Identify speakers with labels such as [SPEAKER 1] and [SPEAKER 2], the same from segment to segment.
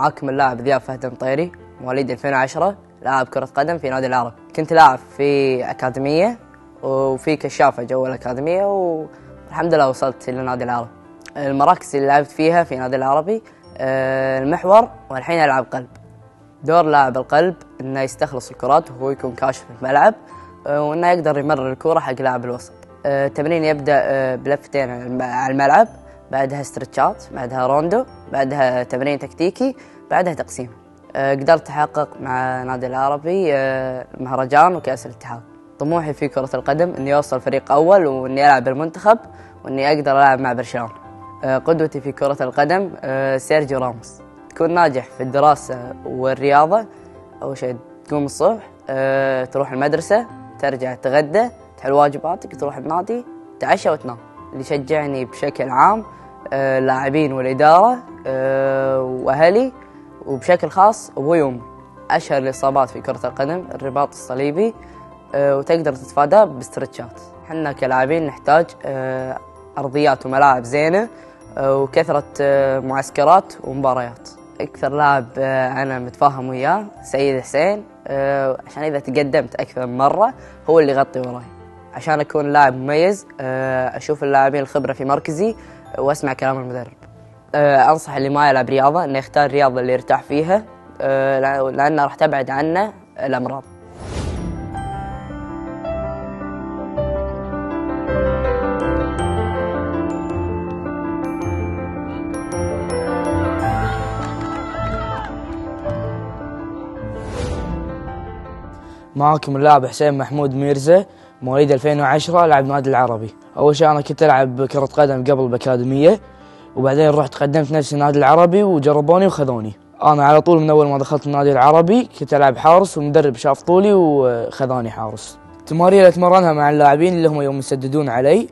[SPEAKER 1] معاكم اللاعب ذياب فهد المطيري مواليد 2010 لاعب كرة قدم في نادي العرب كنت لاعب في أكاديمية وفي كشافة جوا الأكاديمية والحمد لله وصلت لنادي العرب المراكز اللي لعبت فيها في نادي العربي آه، المحور والحين ألعب قلب. دور لاعب القلب إنه يستخلص الكرات وهو يكون كاشف الملعب آه، وإنه يقدر يمرر الكرة حق لاعب الوسط. آه، التمرين يبدأ بلفتين على الملعب بعدها استرتشات بعدها روندو بعدها تمرين تكتيكي بعدها تقسيم. قدرت أحقق مع نادي العربي مهرجان وكأس الاتحاد. طموحي في كرة القدم إني أوصل فريق أول وإني ألعب بالمنتخب وإني أقدر ألعب مع برشلونة. قدوتي في كرة القدم سيرجيو راموس. تكون ناجح في الدراسة والرياضة. أول شيء تقوم الصبح تروح المدرسة ترجع تغدى تحل واجباتك تروح النادي تعشى وتنام. اللي يشجعني بشكل عام اللاعبين والإدارة أه وأهلي وبشكل خاص أبوي وأمي. أشهر الإصابات في كرة القدم الرباط الصليبي أه وتقدر تتفاداه باسترتشات. إحنا كلاعبين نحتاج أرضيات وملاعب زينة وكثرة معسكرات ومباريات. أكثر لاعب آه، أنا متفاهم وياه سيد حسين آه، عشان إذا تقدمت أكثر من مرة هو اللي يغطي وراي. عشان أكون لاعب مميز آه، أشوف اللاعبين الخبرة في مركزي واسمع كلام المدرب. أنصح اللي ما يلعب رياضة إنه يختار الرياضه اللي يرتاح فيها لأنه راح تبعد عنه الأمراض.
[SPEAKER 2] معاكم اللاعب حسين محمود ميرزا. مواليد 2010 لاعب نادي العربي. أول شيء أنا كنت ألعب كرة قدم قبل بأكاديمية وبعدين رحت قدمت نفسي النادي العربي وجربوني وخذوني. أنا على طول من أول ما دخلت النادي العربي كنت ألعب حارس والمدرب شاف طولي وخذاني حارس. التمارين اللي أتمرنها مع اللاعبين اللي هم يوم يسددون علي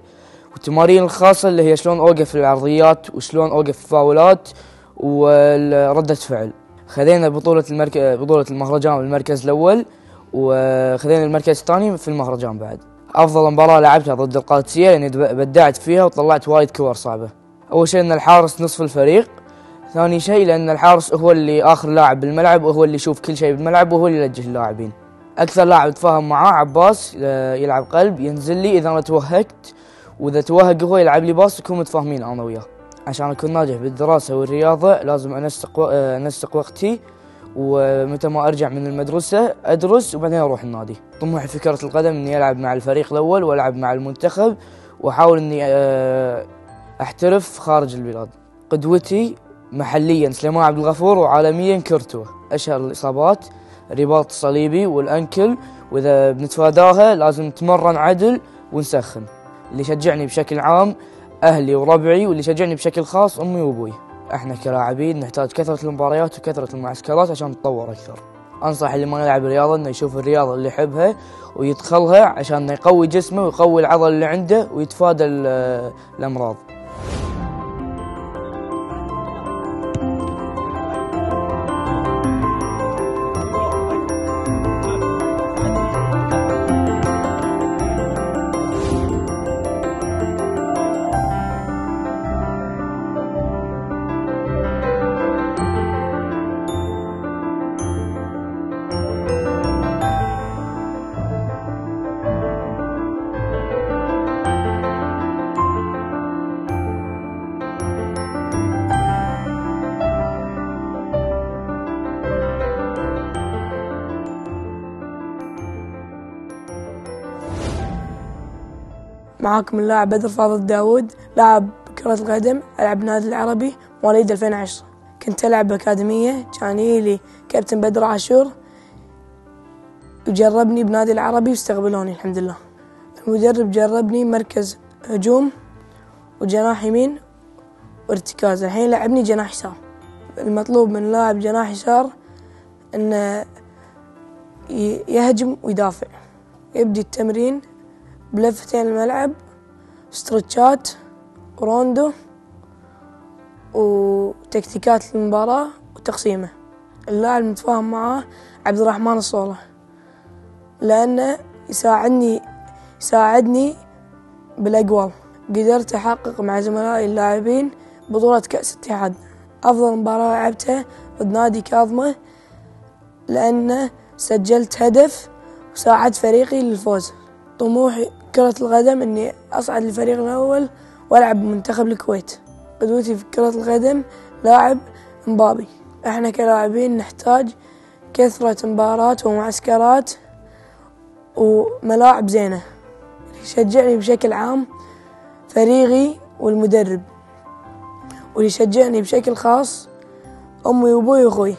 [SPEAKER 2] والتمارين الخاصة اللي هي شلون أوقف العرضيات وشلون أوقف الفاولات وردة فعل. خذينا بطولة المرك... بطولة المهرجان بالمركز الأول. وخذينا المركز الثاني في المهرجان بعد. أفضل مباراة لعبتها ضد القادسية لأني بدعت فيها وطلعت وايد كور صعبة. أول شيء إن الحارس نصف الفريق. ثاني شيء لأن الحارس هو اللي آخر لاعب بالملعب وهو اللي يشوف كل شيء بالملعب وهو اللي يوجه اللاعبين. أكثر لاعب اتفاهم معاه عباس آه، يلعب قلب ينزل لي. إذا أنا توهقت وإذا توهق هو يلعب لي باص نكون متفاهمين أنا وياه. عشان أكون ناجح بالدراسة والرياضة لازم أنسق آه، أنسق وقتي. ومتى ما أرجع من المدرسة أدرس وبعدين أروح النادي. طموحي كرة القدم إني ألعب مع الفريق الأول وألعب مع المنتخب وأحاول إني آه، أحترف خارج البلاد. قدوتي محليا سليمان عبد الغفور وعالميا كرتو أشهر الإصابات رباط صليبي والأنكل وإذا بنتفاداها لازم نتمرن عدل ونسخن. اللي يشجعني بشكل عام أهلي وربعي واللي يشجعني بشكل خاص أمي وأبوي. إحنا كلاعبين نحتاج كثرة المباريات وكثرة المعسكرات عشان نتطور أكثر. أنصح اللي ما يلعب رياضة إنه يشوف الرياضة اللي يحبها ويدخلها عشان يقوي جسمه ويقوي العضل اللي عنده ويتفادى الأمراض.
[SPEAKER 3] معاكم اللاعب بدر فاضل داود لاعب كرة القدم ألعب نادي العربي مواليد 2010 كنت ألعب بأكاديمية كان لي كابتن بدر عاشور وجربني بنادي العربي واستقبلوني الحمد لله. المدرب جربني مركز هجوم وجناح يمين وارتكاز. الحين لعبني جناح يسار. المطلوب من لاعب جناح يسار إنه يهجم ويدافع. يبدي التمرين بلفتين الملعب ستريتشات روندو وتكتيكات المباراة وتقسيمه. اللاعب المتفاهم معاه عبد الرحمن الصولة لأنه يساعدني يساعدني بالأقوال قدرت أحقق مع زملائي اللاعبين بطولة كأس الاتحاد. أفضل مباراة لعبتها ضد نادي كاظمة لأنه سجلت هدف وساعدت فريقي للفوز. طموحي كرة القدم إني أصعد للفريق الأول وألعب بمنتخب الكويت. قدوتي في كرة القدم لاعب مبابي. إحنا كلاعبين نحتاج كثرة مبارات ومعسكرات وملاعب زينة. يشجعني بشكل عام فريقي والمدرب. ويشجعني بشكل خاص أمي وأبوي وأخوي.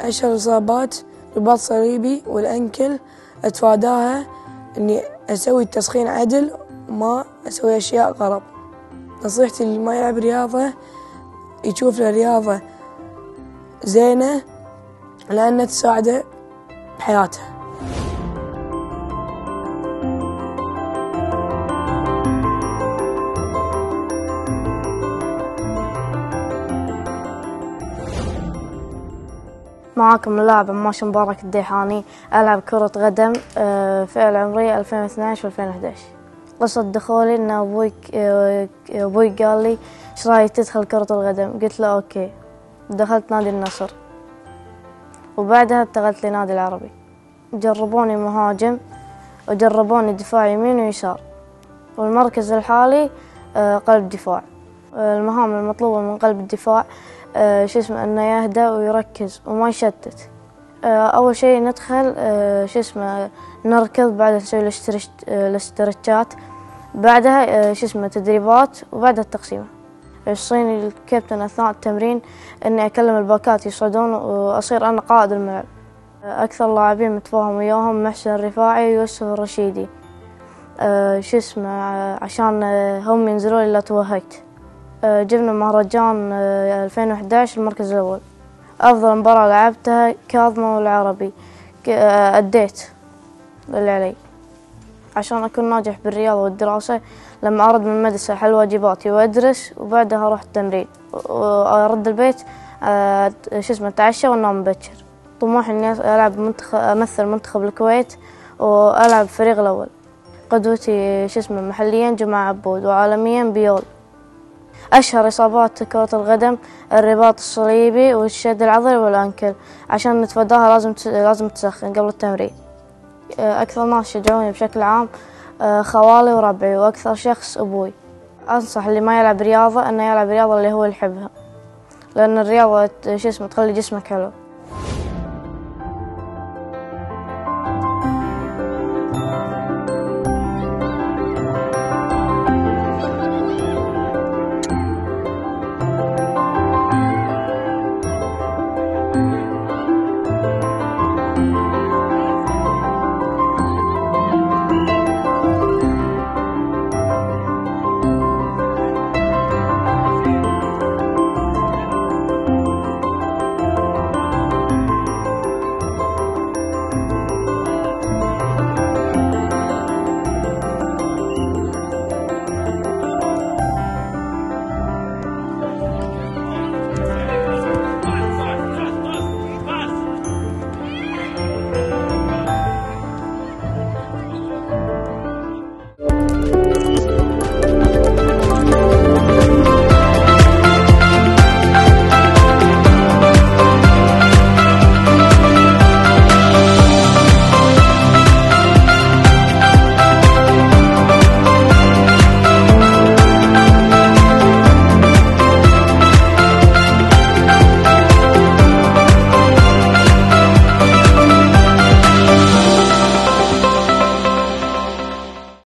[SPEAKER 3] أشهر إصابات رباط صليبي والأنكل أتفاداها إني أسوي التسخين عدل وما أسوي أشياء غلط. نصيحتي اللي ما يلعب رياضة يشوف له رياضة زينة لأنها تساعده بحياته.
[SPEAKER 4] معاكم اللاعب عماش مبارك الديحاني ألعب كرة قدم فئة العمرية 2012 و 2011 قصة دخولي إن أبوي آه، أبوي قال لي إيش رأيك تدخل كرة القدم؟ قلت له okay. دخلت نادي النصر. وبعدها انتقلت لنادي العربي. جربوني مهاجم وجربوني دفاع يمين ويسار. والمركز الحالي آه، قلب دفاع. المهام المطلوبة من قلب الدفاع شو اسمه إنه يهدى ويركز وما يشتت آه، أول شيء ندخل آه، شو اسمه نركض بعدها نسوي آه، الاسترتشات بعدها آه، شو اسمه تدريبات وبعدها التقسيمة. يوصيني الكابتن أثناء التمرين إني أكلم الباكات يصعدون وأصير أنا قائد الملعب. آه، أكثر لاعبين متفاهم وياهم محسن الرفاعي ويوسف الرشيدي. آه، شو اسمه آه، عشان آه، هم ينزلون لي لا توهقت. آه، جبنا مهرجان آه، 2011 المركز الأول. أفضل مباراة لعبتها كاظمة والعربي آه، أديت اللي علي. عشان أكون ناجح بالرياضة والدراسة لما أرد من المدرسة أحل واجباتي وأدرس وبعدها أروح التمرين. وأرد البيت آه، شو اسمه أتعشى وأنام مبكر. طموحي إني ألعب منتخب أمثل منتخب الكويت وألعب فريق الأول. قدوتي شو اسمه محليا جماعة عبود وعالميا بيول. أشهر إصابات كرة القدم الرباط الصليبي والشد العضلي والأنكل. عشان نتفاداها لازم لازم تسخن قبل التمرين. آه، أكثر ناس شجعوني بشكل عام آه، خوالي وربعي وأكثر شخص أبوي. أنصح اللي ما يلعب رياضة إنه يلعب رياضة اللي هو يحبها لأن الرياضة شو اسمه تخلي جسمك حلو.